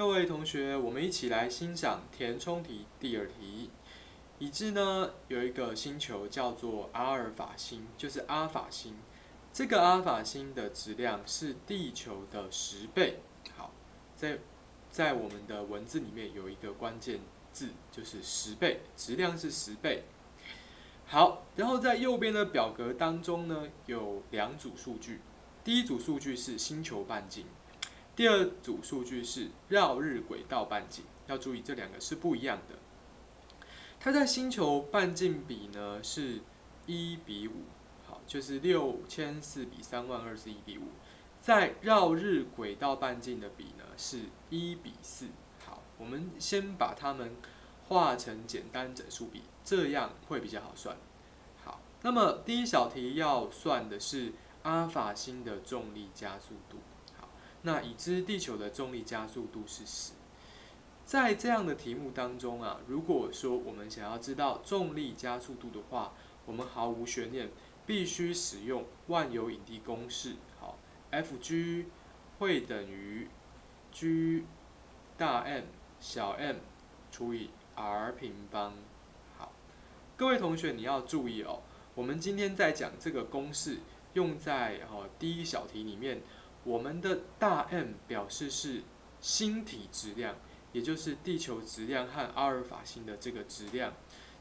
各位同学，我们一起来欣赏填充题第二题。已知呢有一个星球叫做阿尔法星，就是阿法星。这个阿尔法星的质量是地球的十倍。好，在在我们的文字里面有一个关键字，就是十倍，质量是十倍。好，然后在右边的表格当中呢，有两组数据。第一组数据是星球半径，第二组数据是绕日轨道半径。要注意，这两个是不一样的。它在星球半径比呢是一比五，好，就是六千四比三万二是一比五。在绕日轨道半径的比呢是一比四。好，我们先把它们化成简单整数比，这样会比较好算。好，那么第一小题要算的是阿法星的重力加速度。那已知地球的重力加速度是十。在这样的题目当中啊，如果说我们想要知道重力加速度的话，我们毫无悬念，必须使用万有引力公式。好，Fg 会等于 G 大 M 小 m 除以 r 平方。好，各位同学你要注意哦，我们今天在讲这个公式用在哦第一小题里面，我们的大 M 表示是星体质量。也就是地球质量和阿尔法星的这个质量，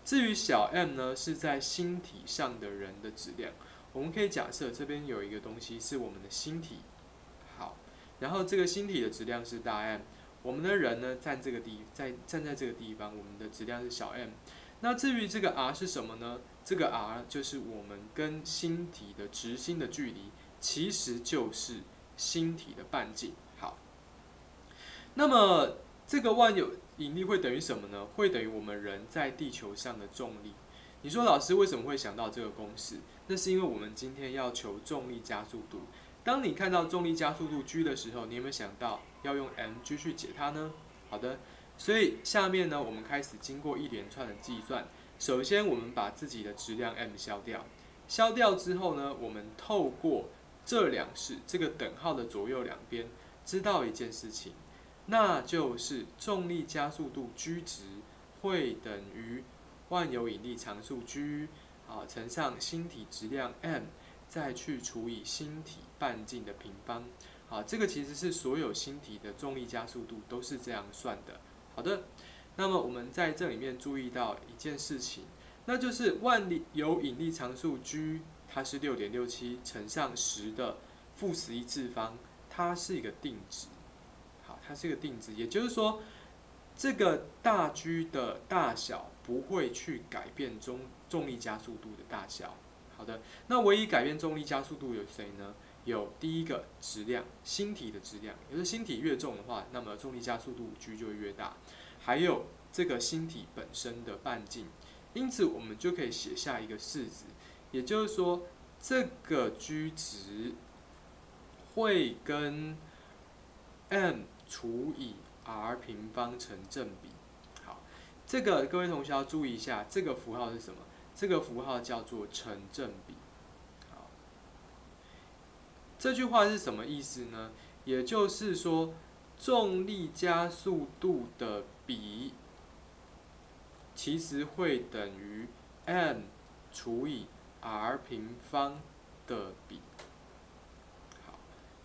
至于小 m 呢，是在星体上的人的质量。我们可以假设这边有一个东西是我们的星体，好，然后这个星体的质量是大 M，我们的人呢站这个地，在站在这个地方，我们的质量是小 m。那至于这个 r 是什么呢？这个 r 就是我们跟星体的直心的距离，其实就是星体的半径。好，那么。这个万有引力会等于什么呢？会等于我们人在地球上的重力。你说老师为什么会想到这个公式？那是因为我们今天要求重力加速度。当你看到重力加速度 g 的时候，你有没有想到要用 mg 去解它呢？好的，所以下面呢，我们开始经过一连串的计算。首先，我们把自己的质量 m 消掉，消掉之后呢，我们透过这两式这个等号的左右两边，知道一件事情。那就是重力加速度 g 值会等于万有引力常数 g 啊乘上星体质量 m 再去除以星体半径的平方啊这个其实是所有星体的重力加速度都是这样算的。好的，那么我们在这里面注意到一件事情，那就是万有引力常数 g 它是六点六七乘上十的负十一次方，它是一个定值。好它是一个定值，也就是说，这个大 G 的大小不会去改变重重力加速度的大小。好的，那唯一改变重力加速度有谁呢？有第一个质量，星体的质量，也就是星体越重的话，那么重力加速度 G 就会越大。还有这个星体本身的半径，因此我们就可以写下一个式子，也就是说，这个 G 值会跟 m 除以 r 平方成正比，好，这个各位同学要注意一下，这个符号是什么？这个符号叫做成正比。好，这句话是什么意思呢？也就是说，重力加速度的比，其实会等于 m 除以 r 平方的比。好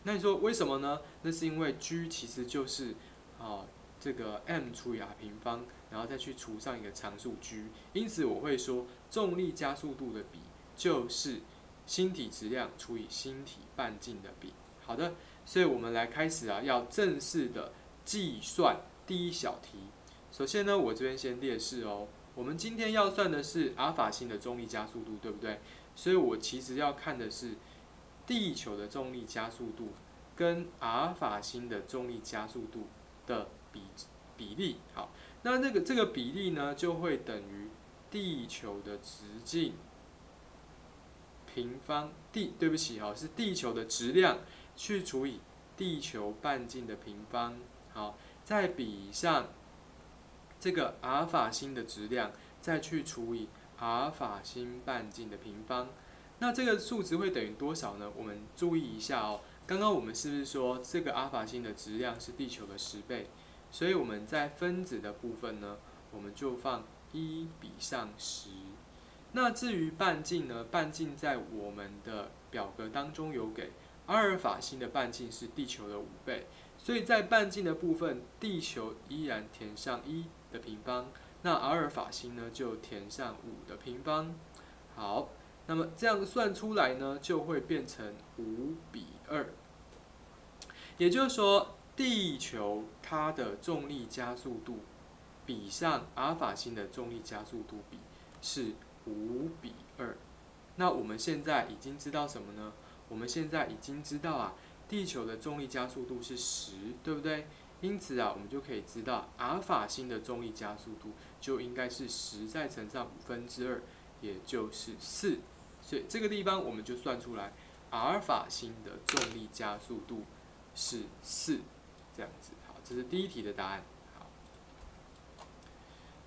那你说为什么呢？那是因为 g 其实就是啊这个 m 除以 r 平方，然后再去除上一个常数 g，因此我会说重力加速度的比就是星体质量除以星体半径的比。好的，所以我们来开始啊，要正式的计算第一小题。首先呢，我这边先列示哦，我们今天要算的是阿尔法星的重力加速度，对不对？所以我其实要看的是。地球的重力加速度跟阿尔法星的重力加速度的比比例，好，那那个这个比例呢，就会等于地球的直径平方地，对不起哈，是地球的质量去除以地球半径的平方，好，再比上这个阿尔法星的质量，再去除以阿尔法星半径的平方。那这个数值会等于多少呢？我们注意一下哦。刚刚我们是不是说这个阿尔法星的质量是地球的十倍？所以我们在分子的部分呢，我们就放一比上十。那至于半径呢，半径在我们的表格当中有给阿尔法星的半径是地球的五倍，所以在半径的部分，地球依然填上一的平方，那阿尔法星呢就填上五的平方。好，那么这样算出来呢，就会变成五比二，也就是说。地球它的重力加速度比上阿尔法星的重力加速度比是五比二。那我们现在已经知道什么呢？我们现在已经知道啊，地球的重力加速度是十，对不对？因此啊，我们就可以知道阿尔法星的重力加速度就应该是十再乘上五分之二，也就是四。所以这个地方我们就算出来，阿尔法星的重力加速度是四。这样子，好，这是第一题的答案。好，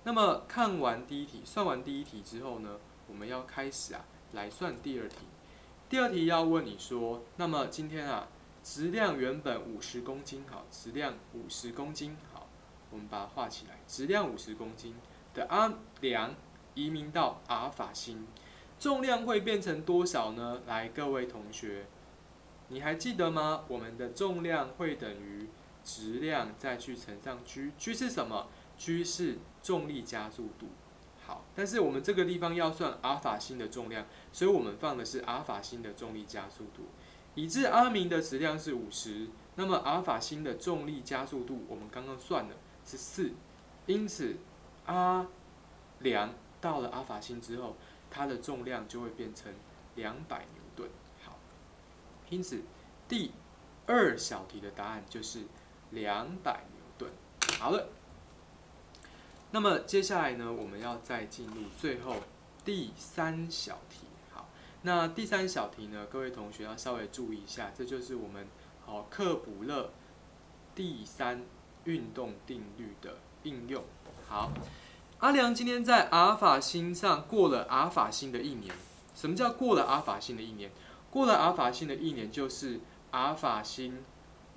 那么看完第一题，算完第一题之后呢，我们要开始啊，来算第二题。第二题要问你说，那么今天啊，质量原本五十公斤，好，质量五十公斤，好，我们把它画起来，质量五十公斤的阿良移民到阿尔法星，重量会变成多少呢？来，各位同学，你还记得吗？我们的重量会等于。质量再去乘上 g，g 是什么？g 是重力加速度。好，但是我们这个地方要算阿尔法星的重量，所以我们放的是阿尔法星的重力加速度。已知阿明的质量是五十，那么阿尔法星的重力加速度我们刚刚算了是四，因此阿良到了阿尔法星之后，它的重量就会变成两百牛顿。好，因此第二小题的答案就是。两百牛顿，好了。那么接下来呢，我们要再进入最后第三小题。好，那第三小题呢，各位同学要稍微注意一下，这就是我们好克卜勒第三运动定律的应用。好，阿良今天在阿尔法星上过了阿尔法星的一年。什么叫过了阿尔法星的一年？过了阿尔法星的一年，就是阿尔法星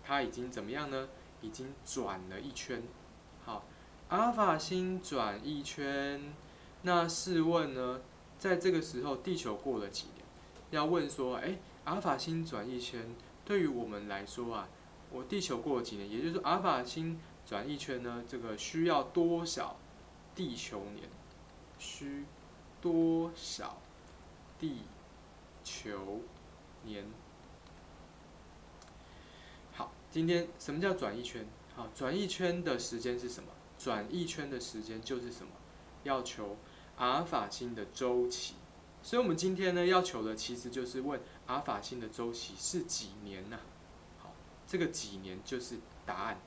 它已经怎么样呢？已经转了一圈，阿尔法星转一圈，那试问呢，在这个时候地球过了几年？要问说，哎，阿尔法星转一圈，对于我们来说啊，我地球过了几年？也就是说，阿尔法星转一圈呢，这个需要多少地球年？需多少地球年？好今天什么叫转一圈？好，转一圈的时间是什么？转一圈的时间就是什么？要求阿尔法星的周期。所以我们今天呢要求的其实就是问阿尔法星的周期是几年呢？好，这个几年就是答案。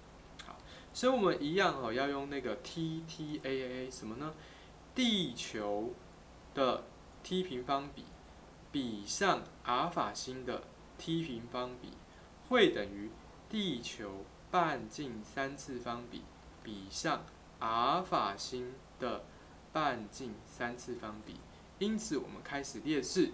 好，所以我们一样哦，要用那个 T T A A 什么呢？地球的 T 平方比比上阿尔法星的 T 平方比会等于。地球半径三次方比比上阿尔法星的半径三次方比，因此我们开始列式。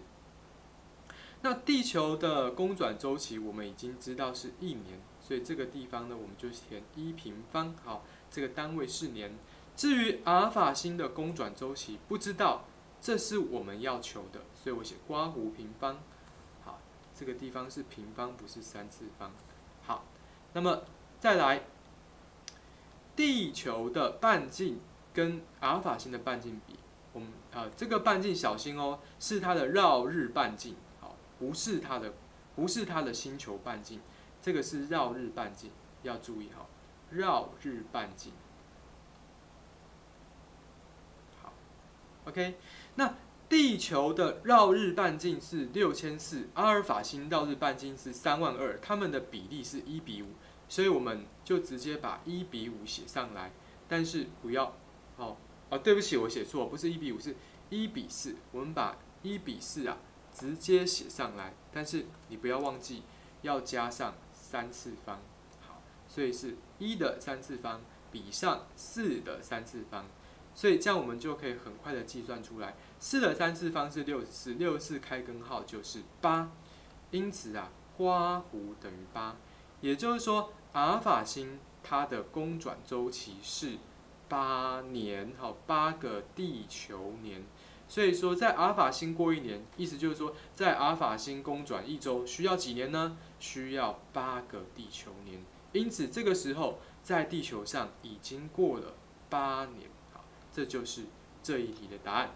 那地球的公转周期我们已经知道是一年，所以这个地方呢我们就填一平方，好，这个单位是年。至于阿尔法星的公转周期不知道，这是我们要求的，所以我写刮弧平方。好，这个地方是平方，不是三次方。好，那么再来，地球的半径跟阿尔法星的半径比，我们啊这个半径小心哦，是它的绕日半径，好，不是它的，不是它的星球半径，这个是绕日半径，要注意哈，绕日半径。好，OK，那。地球的绕日半径是六千四，阿尔法星绕日半径是三万二，它们的比例是一比五，所以我们就直接把一比五写上来。但是不要，哦哦，对不起，我写错，不是一比五，是一比四。我们把一比四啊直接写上来，但是你不要忘记要加上三次方，好，所以是一的三次方比上四的三次方。所以这样我们就可以很快的计算出来，四的三次方是六十四，六十四开根号就是八，因此啊，花弧等于八，也就是说阿尔法星它的公转周期是八年，好，八个地球年。所以说，在阿尔法星过一年，意思就是说，在阿尔法星公转一周需要几年呢？需要八个地球年。因此，这个时候在地球上已经过了八年。好，这就是这一题的答案。